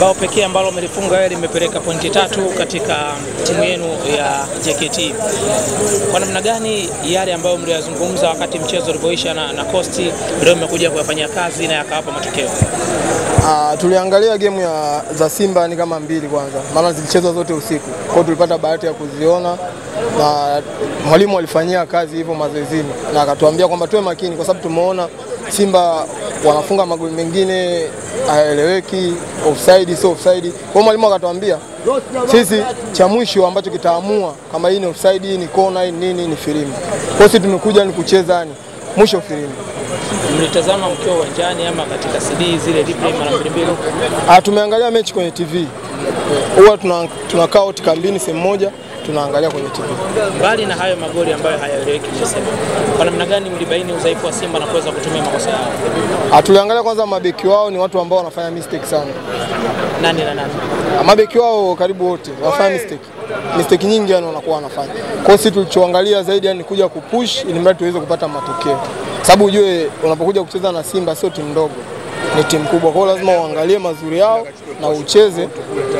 bao pekee ambalo umelifunga wewe limepeleka pointi tatu katika timu yenu ya JKT. Kwa namna gani yale ambayo mliyazungumza wakati mchezo ulivyoisha na, na Coast leo mmekuja kuyafanyia kazi na yakawapa matokeo? Ah, tuliangalia gemu ya za Simba ni kama mbili kwanza, maana zilichezwa zote usiku. Kwa tulipata bahati ya kuziona na mwalimu alifanyia kazi hivyo mazoezini na akatuambia kwamba tuwe makini, kwa sababu tumeona Simba wanafunga magoli mengine hayaeleweki, offside sio offside. Kwa mwalimu akatuambia sisi cha mwisho ambacho kitaamua kama hii ni offside, hii ni kona, hii ni nini, ni filimbi. Kwa sisi tumekuja ni kucheza yani mwisho filimbi. Mlitazama mkiwa uwanjani ama katika CD zile replay mara mbili mbili? Ah, tumeangalia mechi kwenye TV. Huwa tuna tuna wote kambini sehemu moja tunaangalia kwenye TV. Mbali na hayo magoli ambayo hayaeleweki, kwa namna gani mlibaini udhaifu wa Simba na kuweza kutumia makosa yao? Ah, tuliangalia kwanza mabeki wao ni watu ambao wanafanya mistake sana. Nani na nani? Ah, Mabeki wao karibu wote wanafanya mistake. Mistake nyingi yani wanakuwa wanafanya. Kwa hiyo sisi tulichoangalia zaidi yani kuja kupush ili mradi tuweze kupata matokeo. Sababu ujue unapokuja kucheza na Simba sio timu ndogo. Ni timu kubwa. Kwa hiyo lazima uangalie mazuri yao na ucheze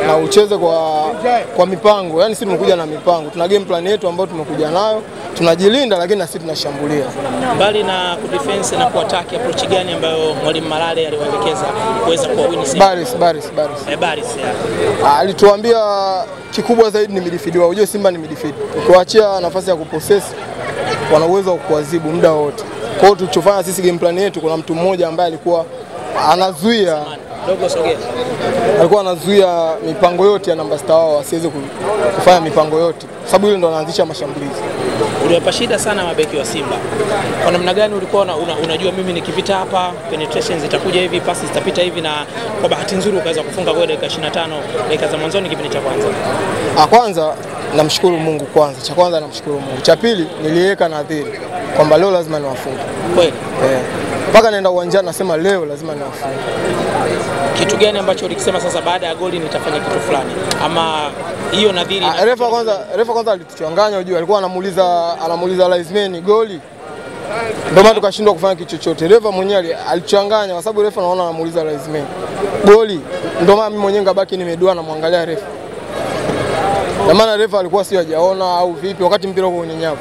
na ucheze kwa, kwa mipango. Yaani sisi tumekuja na mipango. Tuna game plan yetu ambayo tumekuja nayo. Tunajilinda lakini na sisi tunashambulia. Mbali na kudefense na kuattack, approach gani ambayo mwalimu Malale aliwaelekeza kuweza kuwawini Simba? Baris, Baris, Baris. Eh, Baris, ya. Ah, alituambia kikubwa zaidi ni midfield wao. Unajua Simba ni midfield. Ukiwaachia nafasi ya kupossess wana uwezo wa kuadhibu muda wote. Kwa hiyo tulichofanya sisi game plan yetu, kuna mtu mmoja ambaye alikuwa anazuia alikuwa anazuia mipango yote ya namba sita wao wasiweze kufanya mipango yote, sababu yule ndo anaanzisha mashambulizi. Uliwapa shida sana mabeki wa Simba. Kwa namna gani ulikuwa una, una, unajua mimi nikipita hapa penetration zitakuja hivi, pasi zitapita hivi, na kwa bahati nzuri ukaweza kufunga goli dakika 25 dakika za mwanzoni kipindi cha kwanza. Ah, kwanza namshukuru Mungu kwanza, cha kwanza namshukuru Mungu. Cha pili niliweka nadhiri kwamba leo lazima niwafunge Kweli eh, mpaka naenda uwanjani nasema leo lazima niwafunge. kitu gani ambacho ulikisema sasa, baada ya goli nitafanya kitu fulani, ama hiyo nadhiri Ah, refa kwanza, refa kwanza alituchanganya, unajua alikuwa anamuuliza anamuuliza linesman goli, ndio maana tukashindwa kufanya kitu chochote. Refa mwenyewe ali- alichanganya, kwa sababu refa naona anamuuliza linesman goli, ndio maana mimi mwenyewe ngabaki nimedua namwangalia refa, na maana refa alikuwa sio hajaona au vipi, wakati mpira uko kwenye nyavu,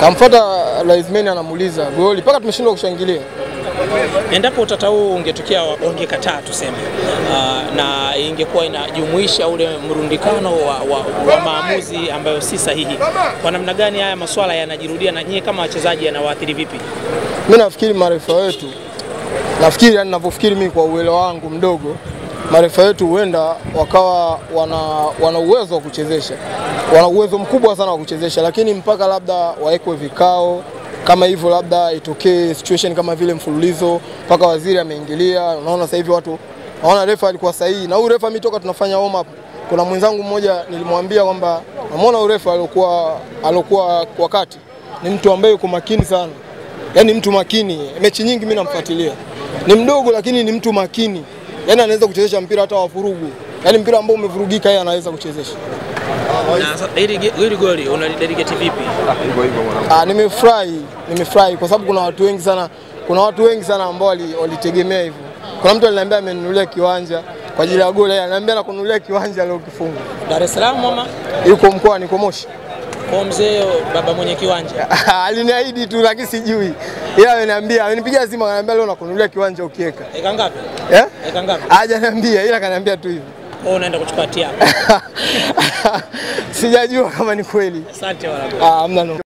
kamfuata Laizmeni anamuuliza goli, mpaka tumeshindwa kushangilia. endapo utata huu ungetokea wangekataa tuseme, uh, na ingekuwa inajumuisha ule mrundikano wa, wa, wa maamuzi ambayo si sahihi, kwa namna gani haya masuala yanajirudia na nyie kama wachezaji yanawaathiri vipi? Mimi nafikiri marefa wetu, nafikiri yani ninavyofikiri mimi kwa uelewa wangu mdogo, marefa yetu huenda wakawa wana, wana uwezo wa kuchezesha, wana uwezo mkubwa sana wa kuchezesha, lakini mpaka labda waekwe vikao kama hivyo, labda itokee situation kama vile mfululizo mpaka waziri ameingilia. Unaona sasa hivi watu naona refa alikuwa sahihi, na huyu refa mimi toka tunafanya warm up, kuna mwenzangu mmoja nilimwambia kwamba namuona huyu refa aliokuwa aliokuwa wakati ni mtu ambaye yuko makini sana. Yaani mtu makini. Mechi nyingi mimi namfuatilia, ni mdogo lakini ni mtu makini, yaani anaweza kuchezesha mpira hata wa vurugu, yaani mpira ambao umevurugika yeye anaweza kuchezesha. Hili goli unalidedicate vipi? Ah, nimefurahi, nimefurahi kwa sababu kuna watu wengi sana, kuna watu wengi sana ambao walitegemea hivyo. Kuna mtu aliniambia amenunulia kiwanja kwa ajili ya goli, ananiambia nakununulia kiwanja leo kifunga. Dar es Salaam mama? Yuko mkoa, ni Moshi. kwa mzee baba mwenye kiwanja? Aliniahidi tu lakini sijui, yeye ameniambia, amenipigia simu akaniambia leo nakununulia kiwanja ukiweka. Eka ngapi? Eh? Eka ngapi? Hajaniambia ila akaniambia tu hivi. Wewe unaenda kuchukua tia. Sijajua kama ni kweli. Asante wala. Ah, mna no.